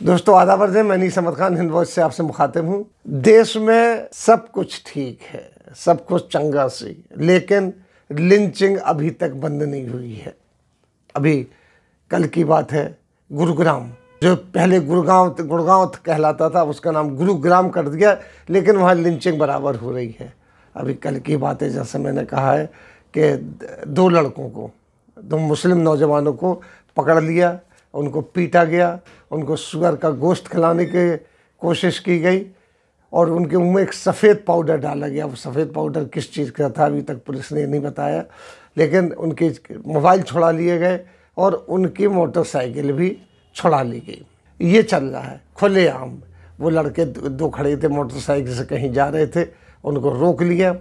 दोस्तों आधा वर्ज मैं नहीं समद खान, हिंद से आपसे मुखातिब हूँ। देश में सब कुछ ठीक है, सब कुछ चंगा सी, लेकिन लिंचिंग अभी तक बंद नहीं हुई है। अभी कल की बात है, गुरुग्राम। जो पहले गुरुगांव गुड़गांव कहलाता था, उसका नाम गुरुग्राम कर दिया, लेकिन वहाँ लिंचिंग बराबर हो रही है। अभी कल की बात है, जैसे मैंने कहा है कि दो लड़कों को, दो मुस्लिम नौजवानों को पकड़ लिया उनको पीटा गया, उनको शुगर का गोश्त खिलाने की कोशिश की गई और उनके मुँह में एक सफ़ेद पाउडर डाला गया। वो सफ़ेद पाउडर किस चीज़ का था अभी तक पुलिस ने नहीं बताया, लेकिन उनके मोबाइल छुड़ा लिए गए और उनकी मोटरसाइकिल भी छुड़ा ली गई। ये चल रहा है, खुलेआम। वो लड़के दो खड़े थे मोटरसाइकिल से कहीं जा रहे थे, उनको रोक लिया।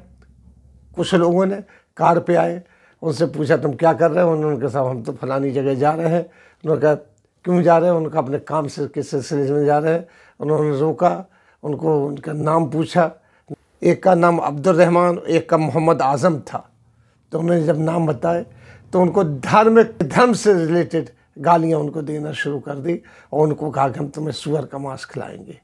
कुछ लोगों ने कार पे आए, उनसे पूछा, तुम क्या कर रहे हो? उन्होंने कहा, साहब, हम तो फलानी जगह जा रहे हैं। उन्होंने कहा, क्यों जा रहे हैं? उनका अपने काम से, किस सिलसिले में जा रहे हैं। उन्होंने रोका, उनको उनका नाम पूछा। एक का नाम अब्दुल रहमान एक का मोहम्मद आज़म था। तो उन्होंने जब नाम बताए तो उनको धार्मिक, धर्म से रिलेटेड गालियाँ उनको देना शुरू कर दी और उनको कहा कि हम तुम्हें सुअर का मांस खिलाएँगे।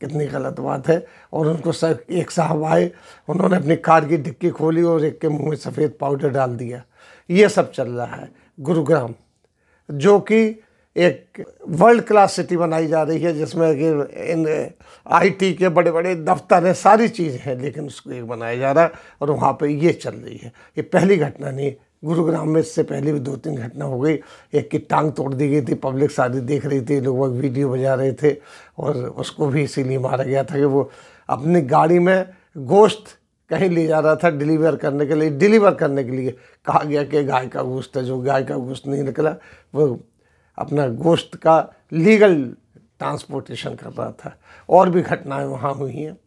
कितनी गलत बात है। और उनको सर एक साहब आए, उन्होंने अपनी कार की डिक्की खोली और एक के मुँह में सफ़ेद पाउडर डाल दिया। ये सब चल रहा है। गुरुग्राम। जो कि एक वर्ल्ड क्लास सिटी बनाई जा रही है, जिसमें कि इन आईटी के बड़े बड़े दफ्तर हैं, सारी चीज़ें हैं, लेकिन उसको एक बनाया जा रहा है और वहाँ पे ये चल रही है। ये पहली घटना नहीं, गुरुग्राम में इससे पहले भी दो तीन घटना हो गई। एक की टांग तोड़ दी गई थी, पब्लिक सारी देख रही थी, लोग वीडियो बजा रहे थे और उसको भी इसीलिए मारा गया था कि वो अपनी गाड़ी में गोश्त कहीं ले जा रहा था डिलीवर करने के लिए, डिलीवर करने के लिए। कहा गया कि गाय का गोश्त है, जो गाय का गोश्त नहीं निकला, वो अपना गोश्त का लीगल ट्रांसपोर्टेशन कर रहा था। और भी घटनाएँ वहाँ हुई हैं।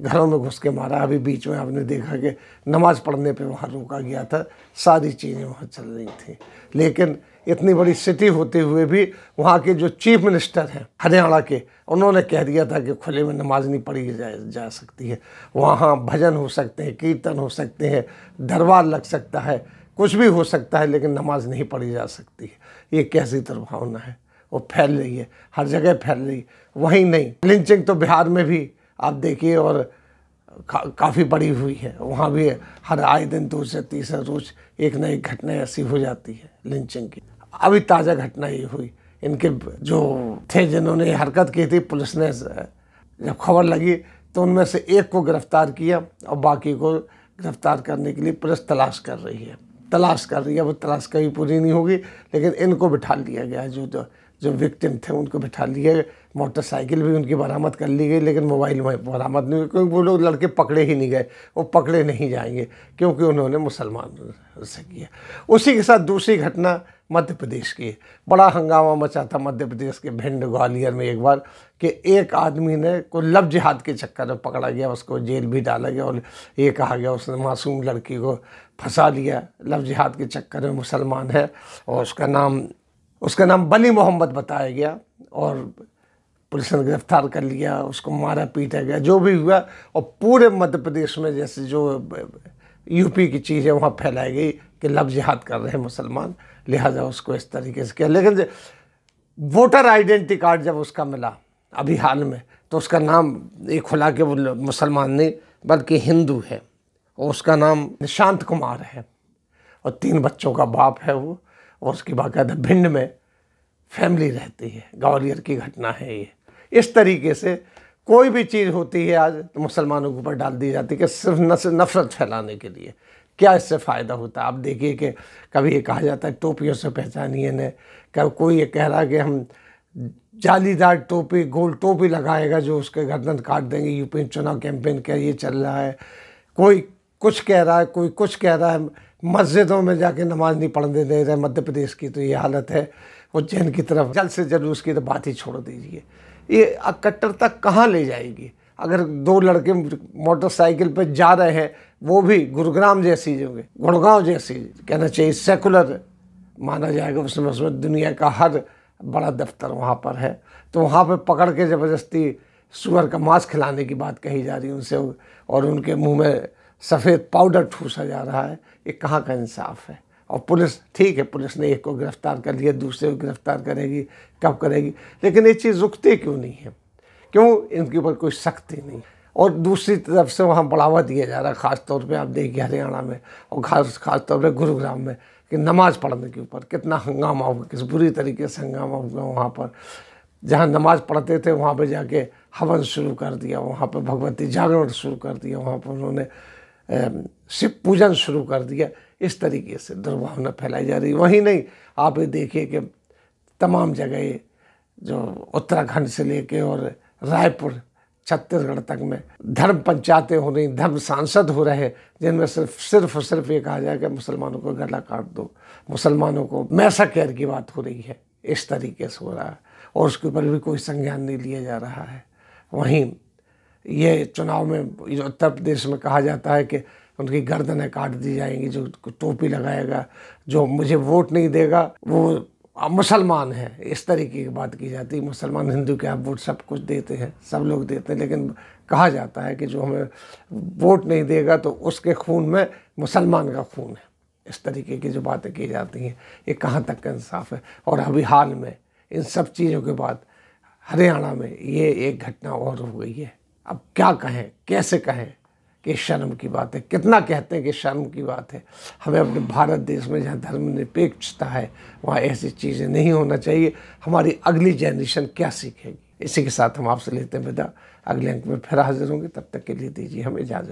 घरों में घुस के मारा। अभी बीच में आपने देखा कि नमाज़ पढ़ने पे वहाँ रोका गया था। सारी चीज़ें वहाँ चल रही थी। लेकिन इतनी बड़ी सिटी होते हुए भी वहाँ के जो चीफ मिनिस्टर हैं हरियाणा के उन्होंने कह दिया था कि खुले में नमाज़ नहीं पढ़ी जा, जा सकती है। वहाँ भजन हो सकते हैं कीर्तन हो सकते हैं दरबार लग सकता है कुछ भी हो सकता है लेकिन नमाज़ नहीं पढ़ी जा सकती है। ये कैसी दुर्भावना है? वो फैल रही है हर जगह फैल रही है। वहीं नहीं लिंचिंग तो बिहार में भी आप देखिए और का, काफ़ी बड़ी हुई है। वहाँ भी हर आए दिन दो से तीसरा रोज एक न एक घटना ऐसी हो जाती है लिंचिंग की। अभी ताज़ा घटना ये हुई। इनके जो थे, जिन्होंने हरकत की थी, पुलिस ने जब खबर लगी तो उनमें से एक को गिरफ़्तार किया और बाकी को गिरफ़्तार करने के लिए पुलिस तलाश कर रही है। तलाश कर रही है वो तलाश कभी पूरी नहीं होगी, लेकिन इनको बिठा लिया गया जो जो जो विक्टिम थे, उनको बिठा लिए मोटरसाइकिल भी उनकी बरामद कर ली गई, लेकिन मोबाइल बरामद नहीं क्योंकि वो लोग लड़के पकड़े ही नहीं गए, वो पकड़े नहीं जाएँगे, क्योंकि उन्होंने मुसलमान से किया। उसी के साथ दूसरी घटना मध्य प्रदेश की बड़ा हंगामा मचा था मध्य प्रदेश के भिंड ग्वालियर में एक बार, कि एक आदमी ने को लब जिहाद के चक्कर में पकड़ा गया, उसको जेल भी डाला गया, और ये कहा गया, उसने मासूम लड़की को फंसा लिया। लब जिहाद के चक्कर में मुसलमान है, और उसका नाम उसका नाम बली मोहम्मद बताया गया और पुलिस ने गिरफ़्तार कर लिया, उसको मारा, पीटा गया, जो भी हुआ, और पूरे मध्य प्रदेश में जैसे जो यूपी की चीज़ है वहाँ फैलाई गई कि लब जिहाद कर रहे हैं मुसलमान, लिहाजा उसको इस तरीके से किया। लेकिन वोटर आइडेंटिटी कार्ड जब उसका मिला, अभी हाल में तो उसका नाम ये खुला के वो मुसलमान नहीं, बल्कि हिंदू है, और उसका नाम निशांत कुमार है, और तीन बच्चों का बाप है वो। और उसकी बाकायदा भिंड में फैमिली रहती है। ग्वालियर की घटना है ये। इस तरीके से कोई भी चीज़ होती है आज तो मुसलमानों के ऊपर डाल दी जाती है कि सिर्फ़ नफरत फैलाने के लिए। क्या इससे फ़ायदा होता है? आप देखिए कि कभी ये कहा जाता है, टोपियों से पहचानिए ने कभी कोई ये कह रहा है कि हम जालीदार टोपी, गोल टोपी लगाएगा जो उसके गर्दन काट देंगे, यूपी चुनाव कैंपेन का ये चल रहा है? कोई कुछ कह रहा है, कोई कुछ कह रहा है, मस्जिदों में जाके नमाज़ नहीं पढ़ने दे रहे, मध्य प्रदेश की तो ये हालत है उज्जैन की तरफ़ जल्द से जल्द उसकी तो बात ही छोड़ दीजिए। ये कट्टरता कहाँ ले जाएगी? अगर दो लड़के मोटरसाइकिल पर जा रहे हैं, वो भी गुरुग्राम जैसी जगह, गुड़गांव जैसी, कहना चाहिए सेकुलर माना जाएगा, उसमें उसमें दुनिया का हर बड़ा दफ्तर वहाँ पर है। तो वहाँ पर पकड़ के ज़बरदस्ती सुअर का मांस खिलाने की बात कही जा रही है उनसे, और उनके मुँह में सफ़ेद पाउडर ठूसा जा रहा है। ये कहाँ का इंसाफ है? और पुलिस, ठीक है, पुलिस ने एक को गिरफ़्तार कर लिया, दूसरे को गिरफ़्तार करेगी, कब करेगी? लेकिन ये चीज़ रुकती क्यों नहीं है? क्यों इनके ऊपर कोई सख्ती नहीं? और दूसरी तरफ़ से वहाँ बढ़ावा दिया जा रहा है ख़ास तौर पे आप देखिए हरियाणा में और खास खास तौर पे गुरुग्राम में, कि नमाज़ पढ़ने के ऊपर कितना हंगामा हुआ, किस बुरी तरीके से हंगामा हुआ वहाँ पर। जहाँ नमाज़ पढ़ते थे, वहाँ पर जाके हवन शुरू कर दिया, वहाँ पर भगवती जागरण शुरू कर दिया, वहाँ पर उन्होंने शिव पूजन शुरू कर दिया। इस तरीके से दुर्भावना फैलाई जा रही। वहीं नहीं, आप ये देखिए कि तमाम जगह जो उत्तराखंड से लेके और रायपुर, छत्तीसगढ़ तक में धर्म पंचायतें हो रही, धर्म सांसद हो रहे जिनमें सिर्फ़ सिर्फ़ और सिर्फ़ ये कहा जाए कि मुसलमानों को गला काट दो। मुसलमानों को मैसा कैर की बात हो रही है। इस तरीके से हो रहा है। और उसके ऊपर भी कोई संज्ञान नहीं लिया जा रहा है। वहीं ये चुनाव में उत्तर प्रदेश में कहा जाता है कि उनकी गर्दनें काट दी जाएँगी, जो टोपी लगाएगा, जो मुझे वोट नहीं देगा, वो मुसलमान है। इस तरीके की बात की जाती है। मुसलमान, हिंदू के आप वोट सब कुछ देते हैं, सब लोग देते हैं, लेकिन कहा जाता है कि जो हमें वोट नहीं देगा तो उसके खून में मुसलमान का खून है। इस तरीके की जो बातें की जाती हैं, ये कहाँ तक का इंसाफ है? और अभी हाल में इन सब चीज़ों के बाद हरियाणा में ये एक घटना और हो गई है। अब क्या कहें? कैसे कहें कि शर्म की बात है? कितना कहते हैं कि शर्म की बात है? हमें अपने भारत देश में जहाँ धर्मनिरपेक्षता है, वहाँ ऐसी चीज़ें नहीं होना चाहिए। हमारी अगली जनरेशन क्या सीखेगी? इसी के साथ हम आपसे लेते हैं विदा। अगले अंक में फिर हाजिर होंगे। तब तक के लिए दीजिए हम इजाज़त।